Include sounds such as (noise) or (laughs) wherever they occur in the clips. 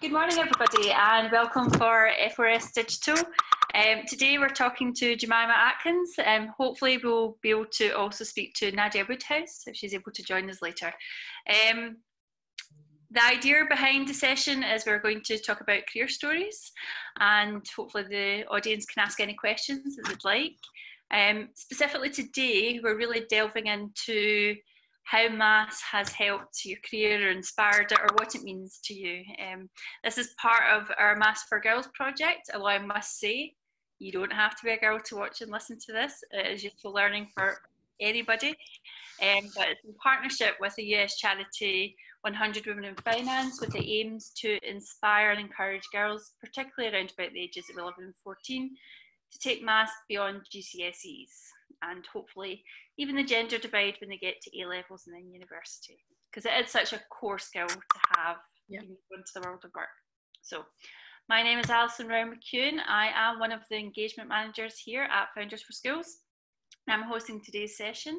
Good morning, everybody, and welcome for F4S Digital. Um, today we're talking to Jemima Atkins. Um, hopefully, we'll be able to also speak to Nadia Woodhouse if she's able to join us later. Um, the idea behind the session is we're going to talk about career stories, and hopefully, the audience can ask any questions that they'd like. Um, specifically today, we're really delving into how maths has helped your career or inspired it or what it means to you. Um, this is part of our Maths for Girls project, although I must say, you don't have to be a girl to watch and listen to this. It is useful learning for anybody. Um, but it's in partnership with the US charity 100 Women in Finance with the aims to inspire and encourage girls, particularly around about the ages of 11 and 14, to take maths beyond GCSEs and hopefully even the gender divide when they get to A levels and then university because it is such a core skill to have yeah. when you go into the world of work. So, my name is Alison Rowan McEwen. I am one of the engagement managers here at Founders for Schools. I'm hosting today's session.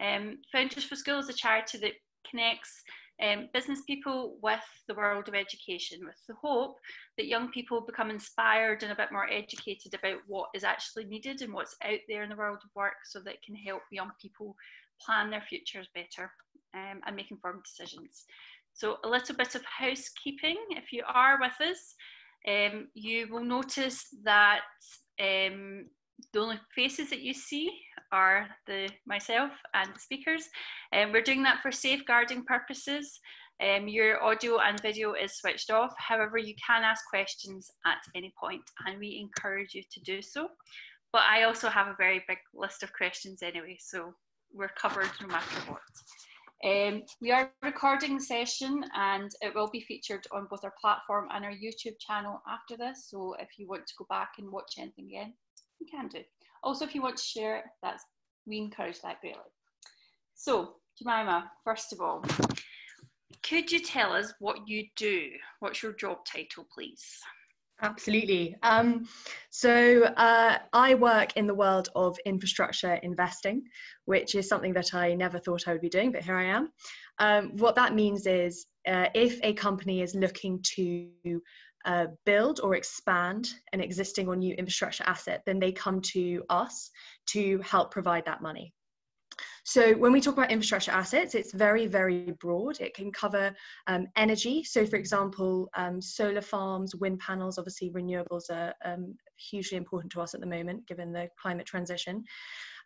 Um, Founders for Schools is a charity that connects um, business people with the world of education, with the hope that young people become inspired and a bit more educated about what is actually needed and what's out there in the world of work so that it can help young people plan their futures better um, and make informed decisions. So, a little bit of housekeeping. If you are with us, um, you will notice that um, the only faces that you see are the myself and the speakers. And um, we're doing that for safeguarding purposes. Um, your audio and video is switched off. However, you can ask questions at any point and we encourage you to do so. But I also have a very big list of questions anyway, so we're covered no matter what. Um, we are recording the session and it will be featured on both our platform and our YouTube channel after this. So if you want to go back and watch anything again, you can do. Also, if you want to share it, that's we encourage that greatly. So, Jemima, first of all, could you tell us what you do? What's your job title, please? Absolutely. Um, so uh, I work in the world of infrastructure investing, which is something that I never thought I would be doing, but here I am. Um, what that means is uh, if a company is looking to uh, build or expand an existing or new infrastructure asset, then they come to us to help provide that money. So when we talk about infrastructure assets, it's very, very broad. It can cover um, energy. So for example, um, solar farms, wind panels, obviously renewables are um, hugely important to us at the moment, given the climate transition.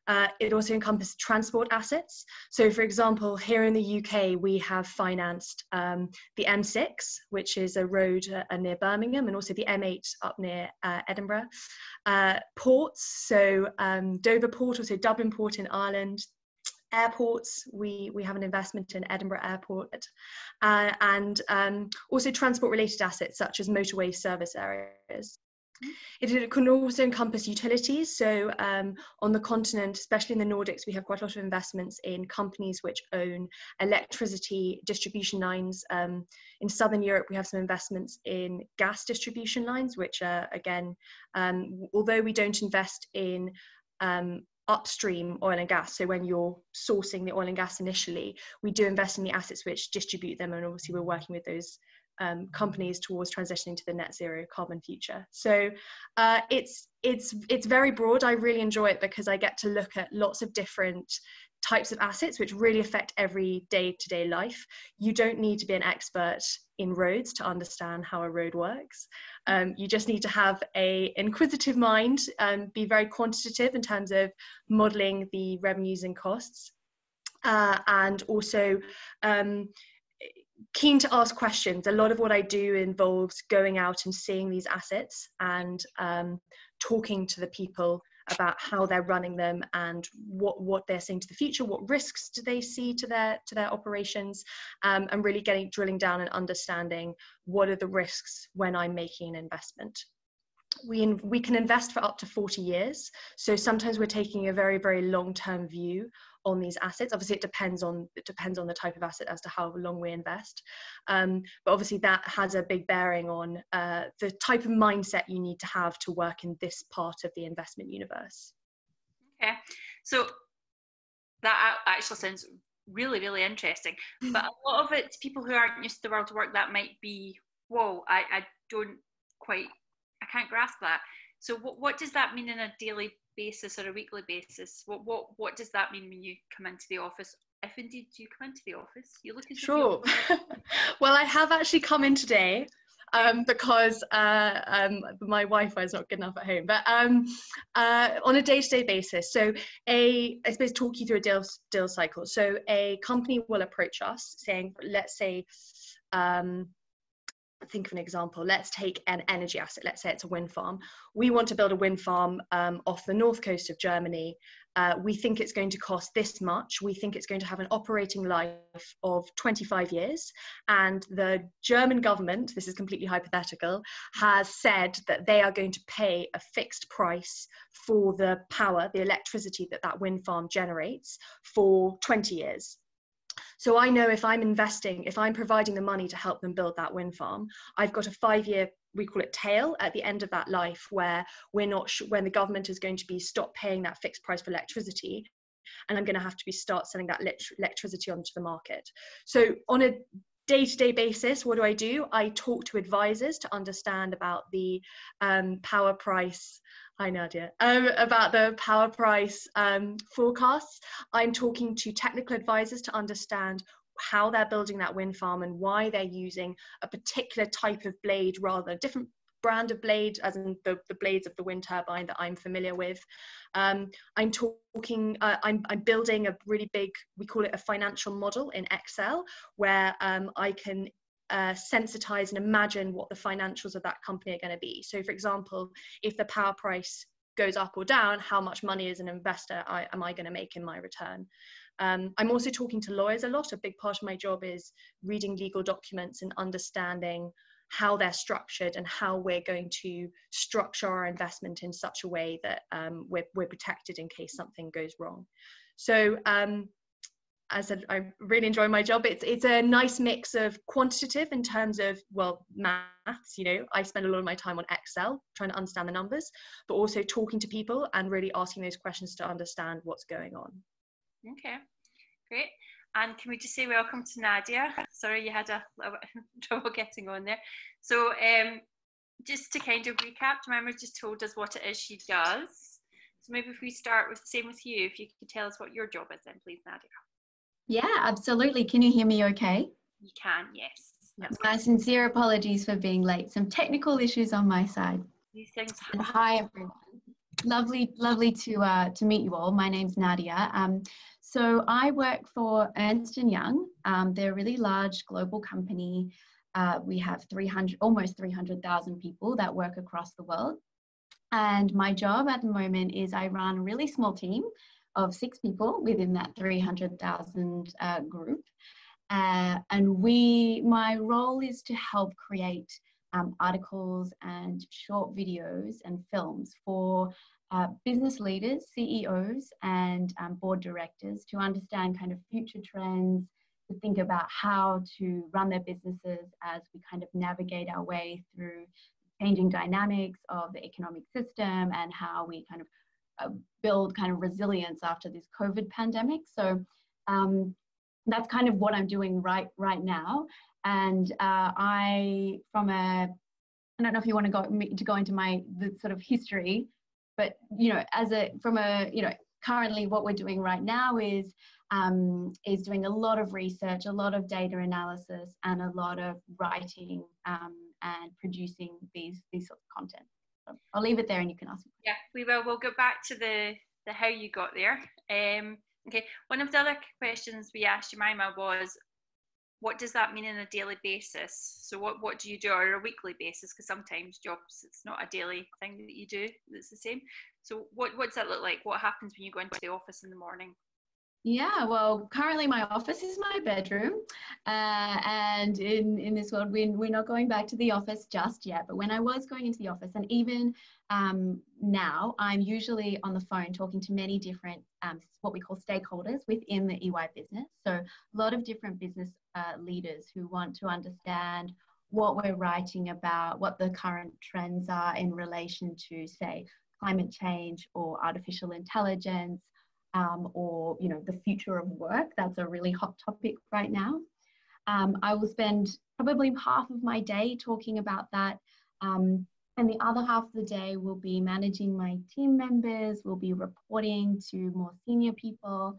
Uh, it also encompasses transport assets. So, for example, here in the UK, we have financed um, the M6, which is a road uh, near Birmingham, and also the M8 up near uh, Edinburgh. Uh, ports, so um, Dover Port, also Dublin Port in Ireland, airports we we have an investment in edinburgh airport uh, and um, also transport related assets such as motorway service areas it can also encompass utilities. So um, on the continent, especially in the Nordics, we have quite a lot of investments in companies which own electricity distribution lines. Um, in Southern Europe, we have some investments in gas distribution lines, which are, again, um, although we don't invest in um, upstream oil and gas. So when you're sourcing the oil and gas initially, we do invest in the assets which distribute them. And obviously we're working with those um, companies towards transitioning to the net zero carbon future. So uh, it's it's it's very broad. I really enjoy it because I get to look at lots of different types of assets which really affect every day-to-day life. You don't need to be an expert in roads to understand how a road works. Um, you just need to have a inquisitive mind, um, be very quantitative in terms of modeling the revenues and costs, uh, and also um, keen to ask questions. A lot of what I do involves going out and seeing these assets and um, talking to the people about how they're running them and what what they're seeing to the future what risks do they see to their to their operations um, and really getting drilling down and understanding what are the risks when i'm making an investment we, we can invest for up to 40 years. So sometimes we're taking a very, very long-term view on these assets. Obviously, it depends on it depends on the type of asset as to how long we invest. Um, but obviously, that has a big bearing on uh, the type of mindset you need to have to work in this part of the investment universe. Okay, so that actually sounds really, really interesting. But a lot of it, people who aren't used to the world of work, that might be whoa, I, I don't quite, I can't grasp that. So what, what does that mean in a daily basis or a weekly basis? What, what, what does that mean when you come into the office? If indeed you come into the office, you look Sure. (laughs) well, I have actually come in today um, because uh, um, my Wi-Fi is not good enough at home. But um, uh, on a day-to-day basis, so a I suppose talk you through a deal deal cycle. So a company will approach us saying, let's say. Um, think of an example. Let's take an energy asset. Let's say it's a wind farm. We want to build a wind farm um, off the north coast of Germany. Uh, we think it's going to cost this much. We think it's going to have an operating life of 25 years. And the German government, this is completely hypothetical, has said that they are going to pay a fixed price for the power, the electricity that that wind farm generates for 20 years. So I know if I'm investing, if I'm providing the money to help them build that wind farm, I've got a five year we call it tail at the end of that life where we're not sh- when the government is going to be stop paying that fixed price for electricity and i'm going to have to be start selling that electricity onto the market. So on a day-to-day basis what do i do? I talk to advisors to understand about the um, power price Hi Nadia. Um, about the power price um, forecasts, I'm talking to technical advisors to understand how they're building that wind farm and why they're using a particular type of blade rather than a different brand of blade, as in the, the blades of the wind turbine that I'm familiar with. Um, I'm talking, uh, I'm, I'm building a really big, we call it a financial model in Excel, where um, I can uh, sensitize and imagine what the financials of that company are going to be. So, for example, if the power price goes up or down, how much money as an investor I, am I going to make in my return? Um, I'm also talking to lawyers a lot. A big part of my job is reading legal documents and understanding how they're structured and how we're going to structure our investment in such a way that um, we're, we're protected in case something goes wrong. So um, as I said, I really enjoy my job. It's it's a nice mix of quantitative in terms of well maths. You know, I spend a lot of my time on Excel trying to understand the numbers, but also talking to people and really asking those questions to understand what's going on. Okay, great. And can we just say welcome to Nadia? Sorry, you had a bit of (laughs) trouble getting on there. So, um, just to kind of recap, Jemima just told us what it is she does. So maybe if we start with the same with you, if you could tell us what your job is then, please, Nadia. Yeah, absolutely. Can you hear me okay? You can, yes. That's my sincere apologies for being late. Some technical issues on my side. These things happen. Hi, everyone. Lovely, lovely to uh, to meet you all. My name's Nadia. Um, so I work for Ernst and Young. Um, they're a really large global company. Uh, we have 300, almost 300,000 people that work across the world. And my job at the moment is I run a really small team of six people within that 300,000 uh, group. Uh, and we, my role is to help create um, articles and short videos and films for uh, business leaders, CEOs, and um, board directors to understand kind of future trends, to think about how to run their businesses as we kind of navigate our way through changing dynamics of the economic system and how we kind of uh, build kind of resilience after this COVID pandemic. So um, that's kind of what I'm doing right right now. And uh, I, from a, I don't know if you want to go to go into my the sort of history, but you know, as a from a you know, currently what we're doing right now is um, is doing a lot of research, a lot of data analysis, and a lot of writing um, and producing these these sorts of content. I'll leave it there and you can ask. Yeah, we will. We'll go back to the, the how you got there. Um, okay, one of the other questions we asked Jemima was, what does that mean on a daily basis? So what, what do you do on a weekly basis? Because sometimes jobs, it's not a daily thing that you do that's the same. So what, what does that look like? What happens when you go into the office in the morning? Yeah, well, currently my office is my bedroom. Uh, and in, in this world, we, we're not going back to the office just yet. But when I was going into the office, and even um, now, I'm usually on the phone talking to many different, um, what we call stakeholders within the EY business. So a lot of different business uh, leaders who want to understand what we're writing about, what the current trends are in relation to, say, climate change or artificial intelligence um, or you know the future of work. That's a really hot topic right now. Um, I will spend probably half of my day talking about that. Um, and the other half of the day will be managing my team members, will be reporting to more senior people.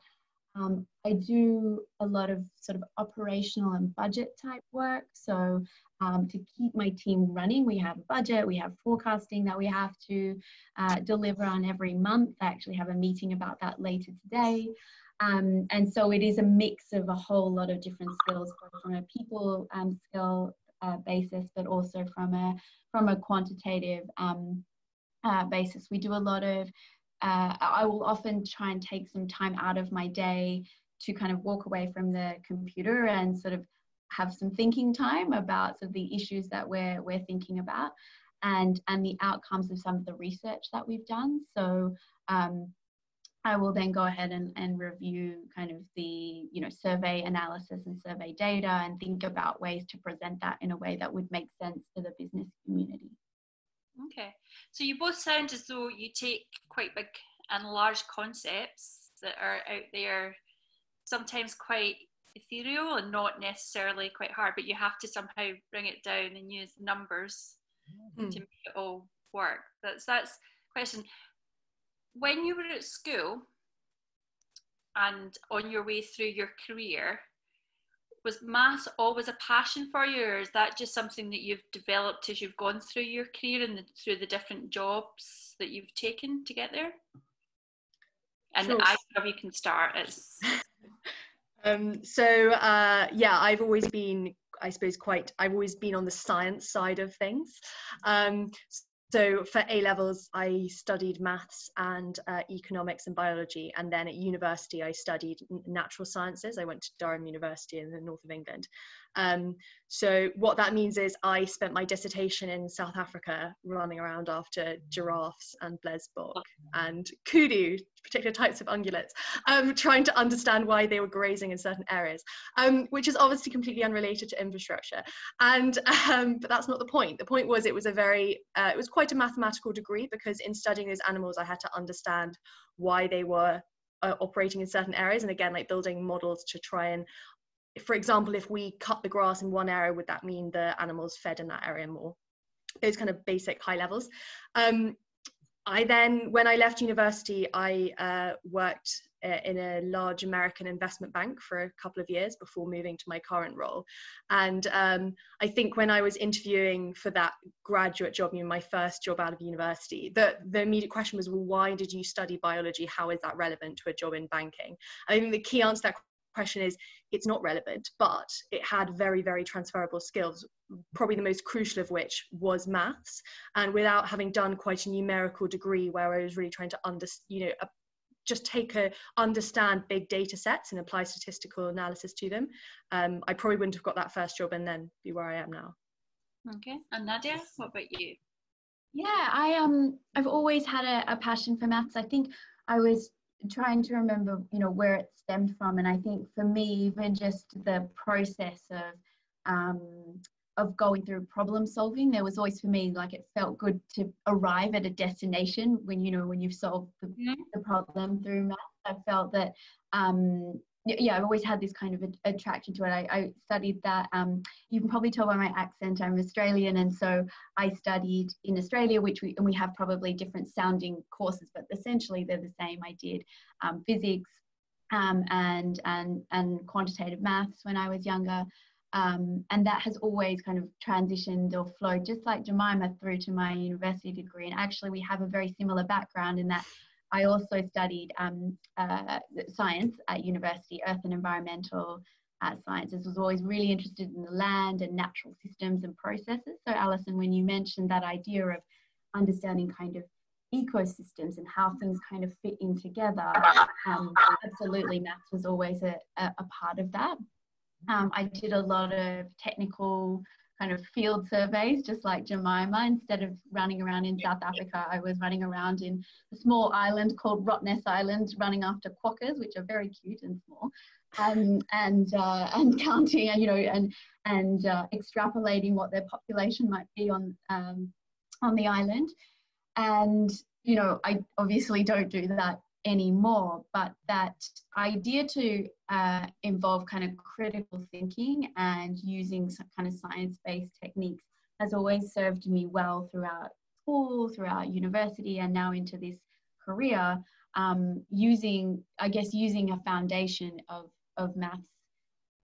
Um, I do a lot of sort of operational and budget type work. So um, to keep my team running, we have a budget, we have forecasting that we have to uh, deliver on every month. I actually have a meeting about that later today. Um, and so it is a mix of a whole lot of different skills, both from a people um, skill uh, basis, but also from a from a quantitative um, uh, basis. We do a lot of. Uh, I will often try and take some time out of my day to kind of walk away from the computer and sort of have some thinking time about sort of the issues that we're we're thinking about and and the outcomes of some of the research that we've done. So um, I will then go ahead and, and review kind of the you know survey analysis and survey data and think about ways to present that in a way that would make sense to the business community. Okay, so you both sound as though you take quite big and large concepts that are out there, sometimes quite ethereal and not necessarily quite hard, but you have to somehow bring it down and use numbers mm. to make it all work. That's that's question when you were at school and on your way through your career, was maths always a passion for you, or is that just something that you've developed as you've gone through your career and the, through the different jobs that you've taken to get there? And sure. I you can start as. Um, so uh, yeah, I've always been I suppose quite I've always been on the science side of things. Um, so for A levels, I studied maths and uh, economics and biology, and then at university, I studied natural sciences. I went to Durham University in the north of England, um, so what that means is I spent my dissertation in South Africa running around after giraffes and blesbok and kudu, particular types of ungulates, um, trying to understand why they were grazing in certain areas, um, which is obviously completely unrelated to infrastructure. And um, but that's not the point. The point was it was a very, uh, it was quite a mathematical degree because in studying those animals, I had to understand why they were uh, operating in certain areas and again like building models to try and for example, if we cut the grass in one area, would that mean the animals fed in that area more? Those kind of basic high levels. Um, I then, when I left university, I uh, worked uh, in a large American investment bank for a couple of years before moving to my current role. And um, I think when I was interviewing for that graduate job, you know, my first job out of university, the, the immediate question was, well, why did you study biology? How is that relevant to a job in banking? I think the key answer to that question is it's not relevant, but it had very, very transferable skills, probably the most crucial of which was maths. And without having done quite a numerical degree where I was really trying to under, you know, uh, just take a understand big data sets and apply statistical analysis to them, um, I probably wouldn't have got that first job and then be where I am now. Okay, and Nadia, what about you? Yeah, I um, I've always had a, a passion for maths. I think I was trying to remember, you know, where it stemmed from. And I think for me, even just the process of um, of going through problem solving, there was always for me like it felt good to arrive at a destination when you know when you've solved the, mm-hmm. the problem through math. I felt that um, yeah, I've always had this kind of a, attraction to it. I, I studied that. Um, you can probably tell by my accent, I'm Australian, and so I studied in Australia, which we and we have probably different sounding courses, but essentially they're the same. I did um, physics um, and and and quantitative maths when I was younger, um, and that has always kind of transitioned or flowed, just like Jemima, through to my university degree. And actually, we have a very similar background in that I also studied um, uh, science at university, earth and environmental uh, sciences, was always really interested in the land and natural systems and processes. So Alison, when you mentioned that idea of understanding kind of ecosystems and how things kind of fit in together, um, absolutely maths was always a, a, a part of that. Um, I did a lot of technical kind of field surveys, just like Jemima. Instead of running around in South Africa, I was running around in a small island called Rottnest Island, running after quokkas, which are very cute and small, um, and uh, and (laughs) counting, you know, and and uh, extrapolating what their population might be on um, on the island. And you know, I obviously don't do that anymore. But that idea to uh, involve kind of critical thinking and using some kind of science based techniques has always served me well throughout school, throughout university, and now into this career. Um, using, I guess, using a foundation of, of maths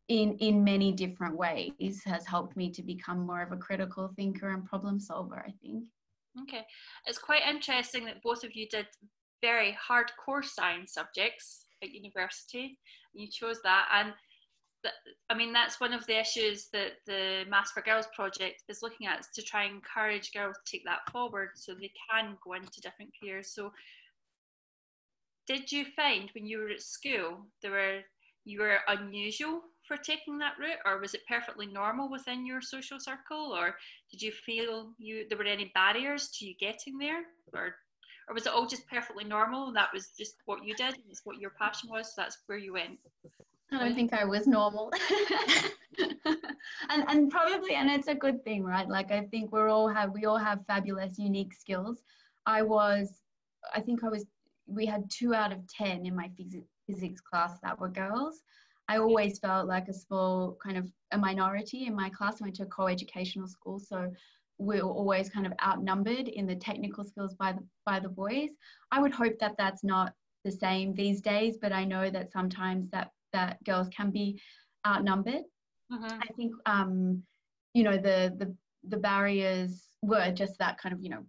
in, in many different ways has helped me to become more of a critical thinker and problem solver, I think. Okay, it's quite interesting that both of you did very hardcore science subjects at university. You chose that, and that, I mean that's one of the issues that the Maths for Girls project is looking at is to try and encourage girls to take that forward so they can go into different careers. So, did you find when you were at school there were you were unusual for taking that route, or was it perfectly normal within your social circle, or did you feel you there were any barriers to you getting there, or or was it all just perfectly normal? That was just what you did, and it's what your passion was. So that's where you went. I don't think I was normal. (laughs) and and probably and it's a good thing, right? Like I think we're all have we all have fabulous unique skills. I was I think I was we had 2 out of 10 in my physics physics class that were girls. I always felt like a small kind of a minority in my class. I went to a co-educational school, so were always kind of outnumbered in the technical skills by the by the boys. I would hope that that's not the same these days, but I know that sometimes that that girls can be outnumbered. Mm-hmm. I think um, you know the the the barriers were just that kind of you know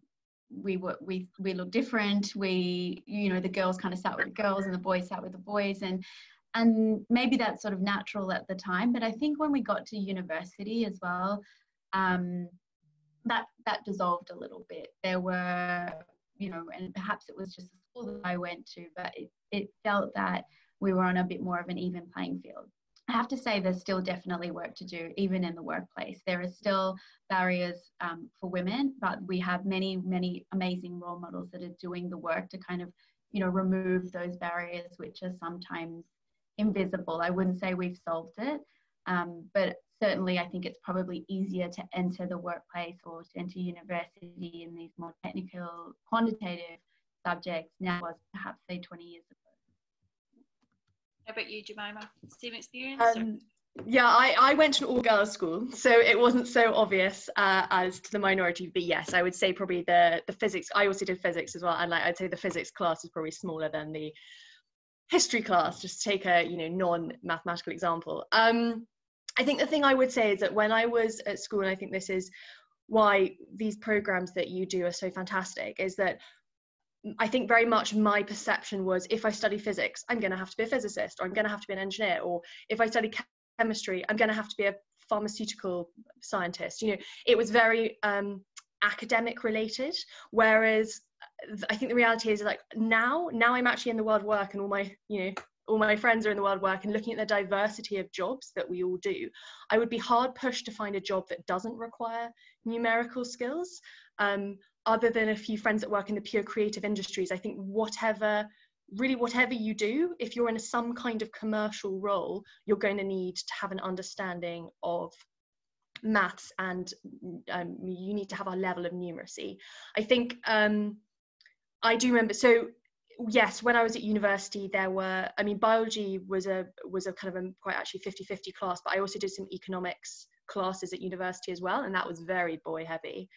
we were we we look different. We you know the girls kind of sat with the girls and the boys sat with the boys and and maybe that's sort of natural at the time. But I think when we got to university as well. Um, that that dissolved a little bit. There were, you know, and perhaps it was just the school that I went to, but it, it felt that we were on a bit more of an even playing field. I have to say there's still definitely work to do, even in the workplace. There are still barriers um, for women, but we have many, many amazing role models that are doing the work to kind of, you know, remove those barriers which are sometimes invisible. I wouldn't say we've solved it, um, but certainly I think it's probably easier to enter the workplace or to enter university in these more technical, quantitative subjects now was perhaps say 20 years ago. How about you, Jemima? Same experience? Um, yeah, I, I went to an all-girls school, so it wasn't so obvious uh, as to the minority. But yes, I would say probably the the physics. I also did physics as well, and like I'd say the physics class is probably smaller than the history class. Just to take a you know non-mathematical example. Um, I think the thing I would say is that when I was at school, and I think this is why these programs that you do are so fantastic, is that I think very much my perception was if I study physics, I'm going to have to be a physicist, or I'm going to have to be an engineer, or if I study chemistry, I'm going to have to be a pharmaceutical scientist. You know, it was very um, academic related, whereas I think the reality is like now, now I'm actually in the world work, and all my you know all my friends are in the world of work and looking at the diversity of jobs that we all do, I would be hard pushed to find a job that doesn't require numerical skills. Um, other than a few friends that work in the pure creative industries, I think whatever, really whatever you do, if you're in a, some kind of commercial role, you're going to need to have an understanding of maths and um, you need to have a level of numeracy. I think um, I do remember, so yes when i was at university there were i mean biology was a was a kind of a quite actually 50 50 class but i also did some economics classes at university as well and that was very boy heavy.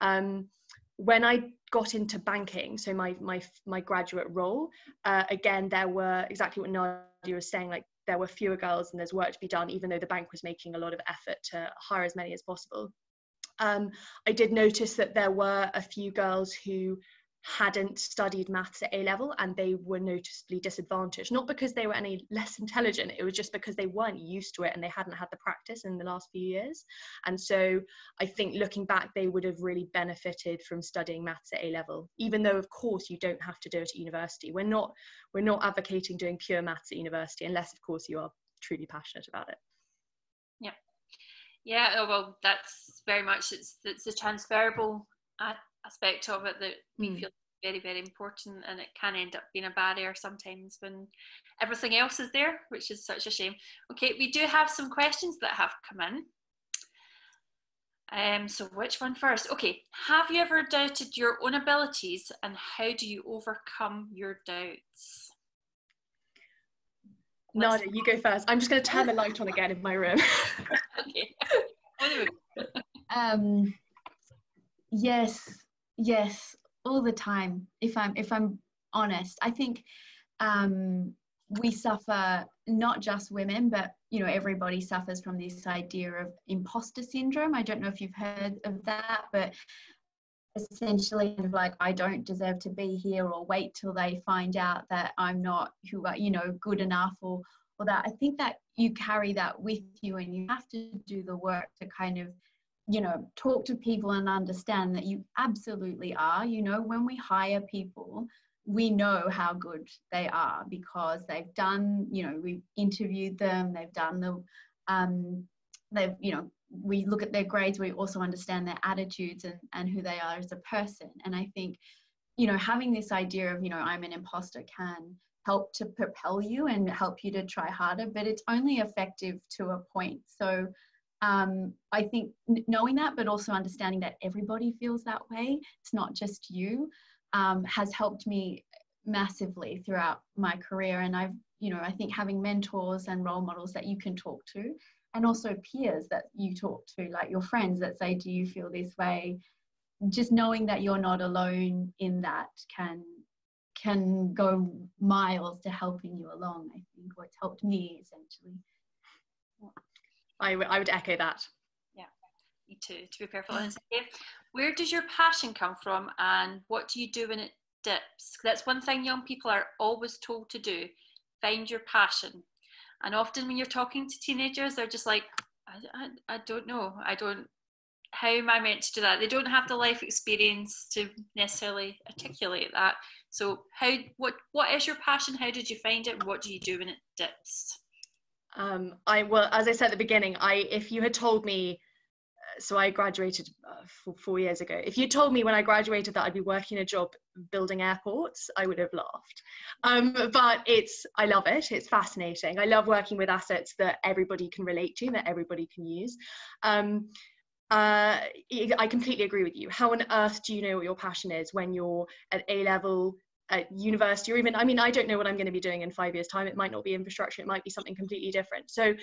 Um, when i got into banking so my my my graduate role uh, again there were exactly what nadia was saying like there were fewer girls and there's work to be done even though the bank was making a lot of effort to hire as many as possible. Um, i did notice that there were a few girls who hadn't studied maths at A level and they were noticeably disadvantaged. Not because they were any less intelligent, it was just because they weren't used to it and they hadn't had the practice in the last few years. And so I think looking back, they would have really benefited from studying maths at A level, even though of course you don't have to do it at university. We're not we're not advocating doing pure maths at university unless of course you are truly passionate about it. Yeah. Yeah, oh, well that's very much it's it's a transferable uh, aspect of it that we mm. feel very very important and it can end up being a barrier sometimes when everything else is there which is such a shame okay we do have some questions that have come in Um, so which one first? Okay, have you ever doubted your own abilities and how do you overcome your doubts? Nadia, you go first. I'm just going to turn the light on again in my room. (laughs) okay. (laughs) (laughs) um, yes, yes, all the time. If I'm if I'm honest, I think um, we suffer not just women, but you know everybody suffers from this idea of imposter syndrome. I don't know if you've heard of that, but essentially like I don't deserve to be here or wait till they find out that I'm not who you know good enough or or that I think that you carry that with you and you have to do the work to kind of you know talk to people and understand that you absolutely are. You know when we hire people we know how good they are because they've done you know we've interviewed them they've done the um they've you know we look at their grades we also understand their attitudes and and who they are as a person. And i think you know having this idea of you know i'm an imposter can help to propel you and help you to try harder but it's only effective to a point. So um, I think knowing that, but also understanding that everybody feels that way, it's not just you, um, has helped me massively throughout my career. And I've, you know, I think having mentors and role models that you can talk to, and also peers that you talk to, like your friends that say, Do you feel this way? Just knowing that you're not alone in that can can go miles to helping you along, I think, or it's helped me essentially. I, w- I would echo that. Yeah, me too, to be honest. Where does your passion come from and what do you do when it dips? That's one thing young people are always told to do find your passion. And often when you're talking to teenagers, they're just like, I, I, I don't know. I don't, how am I meant to do that? They don't have the life experience to necessarily articulate that. So how, what, what is your passion? How did you find it? What do you do when it dips? Um, I well, as I said at the beginning, I if you had told me, uh, so I graduated uh, four, four years ago. If you told me when I graduated that I'd be working a job building airports, I would have laughed. Um, but it's I love it. It's fascinating. I love working with assets that everybody can relate to, that everybody can use. Um, uh, I completely agree with you. How on earth do you know what your passion is when you're at A level at university or even i mean i don't know what i'm going to be doing in five years time. It might not be infrastructure it might be something completely different. So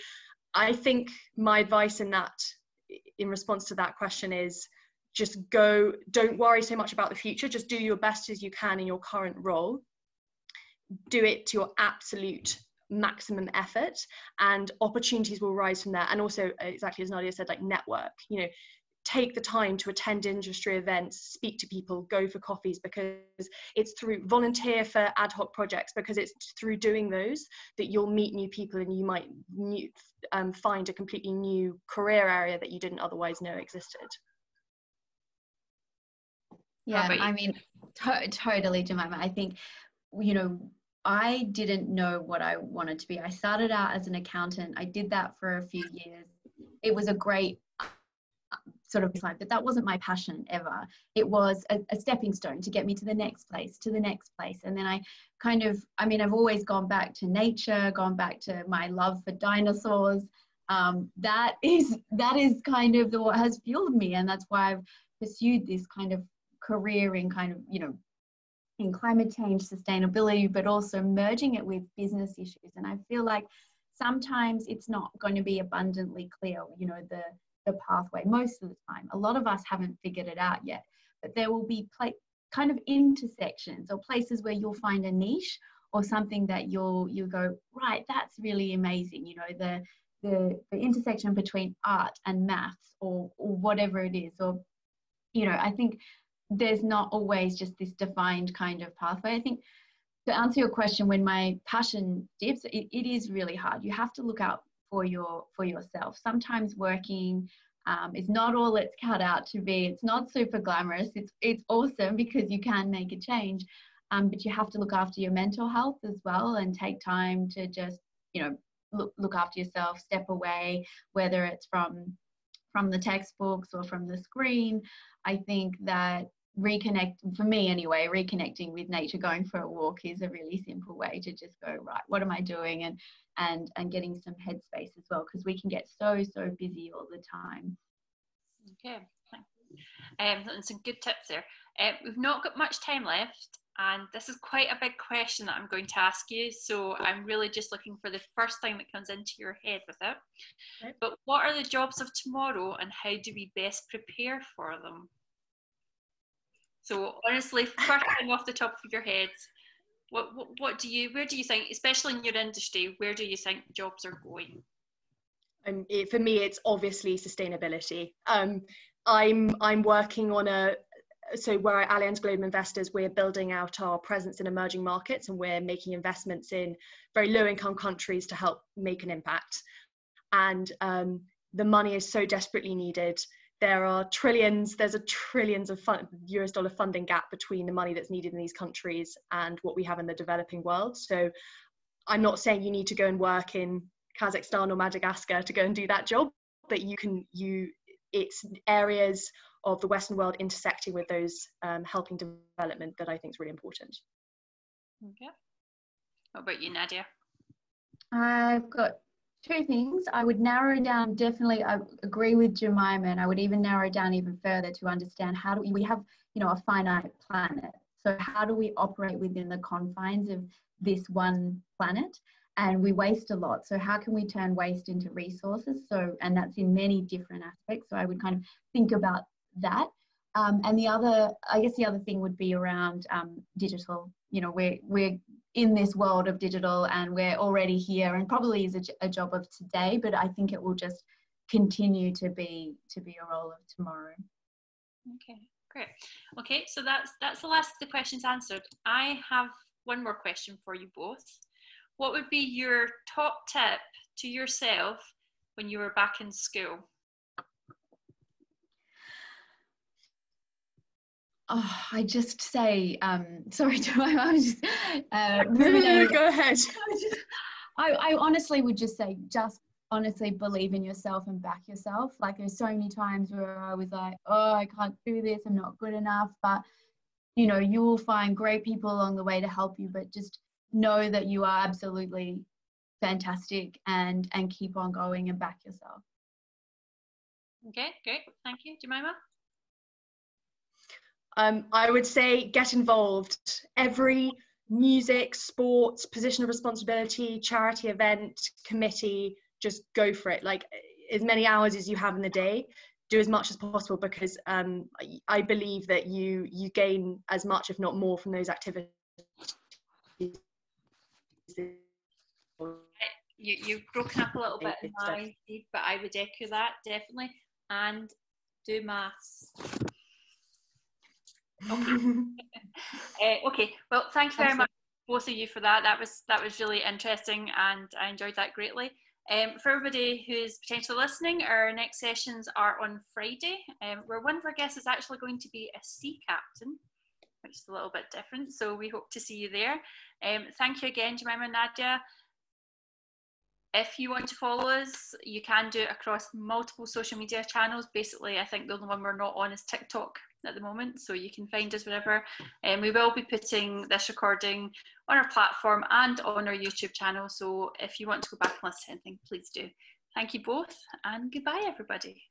i think my advice in that in response to that question is just go don't worry so much about the future just do your best as you can in your current role. Do it to your absolute maximum effort and opportunities will rise from there. And also exactly as nadia said like network you know take the time to attend industry events, speak to people, go for coffees because it's through volunteer for ad hoc projects because it's through doing those that you'll meet new people and you might new, um, find a completely new career area that you didn't otherwise know existed. Yeah, I mean, to- totally, Jemima. I think, you know, I didn't know what I wanted to be. I started out as an accountant. I did that for a few years. It was a great sort of like, but that wasn't my passion ever. It was a, a, stepping stone to get me to the next place, to the next place. And then I kind of, I mean, I've always gone back to nature, gone back to my love for dinosaurs. Um, that (laughs) is that is kind of the, what has fueled me, and that's why I've pursued this kind of career in kind of you know in climate change, sustainability, but also merging it with business issues. And I feel like sometimes it's not going to be abundantly clear. You know, the the pathway most of the time. A lot of us haven't figured it out yet, but there will be pla- kind of intersections or places where you'll find a niche or something that you'll you go right. That's really amazing. You know the the the intersection between art and maths or or whatever it is or you know I think there's not always just this defined kind of pathway. I think to answer your question, when my passion dips, it, it is really hard. You have to look out for your for yourself. Sometimes working um, is not all it's cut out to be. It's not super glamorous. It's it's awesome because you can make a change, um, but you have to look after your mental health as well and take time to just you know look look after yourself, step away, whether it's from from the textbooks or from the screen. I think that reconnect for me anyway reconnecting with nature going for a walk is a really simple way to just go right what am i doing and and and getting some headspace as well because we can get so so busy all the time Okay, um, and some good tips there. Uh, we've not got much time left, and this is quite a big question that I'm going to ask you. So I'm really just looking for the first thing that comes into your head with it. Okay. But what are the jobs of tomorrow, and how do we best prepare for them? So honestly, first thing off the top of your head, what, what, what do you where do you think, especially in your industry, where do you think jobs are going? Um, it, for me, it's obviously sustainability. Um, I'm I'm working on a so where at Allianz Global Investors, we're building out our presence in emerging markets and we're making investments in very low income countries to help make an impact. And um, the money is so desperately needed. There are trillions, there's a trillions of fund, US dollar funding gap between the money that's needed in these countries and what we have in the developing world. So I'm not saying you need to go and work in Kazakhstan or Madagascar to go and do that job, but you can, you, it's areas of the Western world intersecting with those um, helping development that I think is really important. Okay. What about you, Nadia? I've got two things. I would narrow down definitely. I agree with Jemima, and I would even narrow down even further to understand how do we, we have you know a finite planet. So how do we operate within the confines of this one planet? and we waste a lot. So how can we turn waste into resources? So and that's in many different aspects. So I would kind of think about that. Um, and the other, I guess the other thing would be around um, digital. You know, we're we're in this world of digital, and we're already here, and probably is a, a job of today. But I think it will just continue to be to be a role of tomorrow. Okay, great. Okay, so that's that's the last of the questions answered. I have one more question for you both what would be your top tip to yourself when you were back in school? Oh, I just say, um, (laughs) sorry, to my mom. Just, uh, no, go ahead. (laughs) I, I honestly would just say, just honestly believe in yourself and back yourself. Like there's so many times where I was like, oh, I can't do this. I'm not good enough. But you know, you will find great people along the way to help you. But just know that you are absolutely fantastic and and keep on going and back yourself okay great thank you jemima um, i would say get involved every music sports position of responsibility charity event committee just go for it like as many hours as you have in the day do as much as possible because um, I believe that you you gain as much if not more from those activities you, you've broken up a little bit in my but I would echo that definitely. And do maths. Okay. (laughs) uh, okay. Well, thank you very much, both of you, for that. That was that was really interesting, and I enjoyed that greatly. Um, for everybody who's potentially listening, our next sessions are on Friday, um, where one of our guests is actually going to be a sea captain which is a little bit different. So we hope to see you there. Um, thank you again, Jemima and Nadia. If you want to follow us, you can do it across multiple social media channels. Basically, I think the only one we're not on is TikTok at the moment, so you can find us wherever. And um, we will be putting this recording on our platform and on our YouTube channel. So if you want to go back and listen to anything, please do. Thank you both, and goodbye, everybody.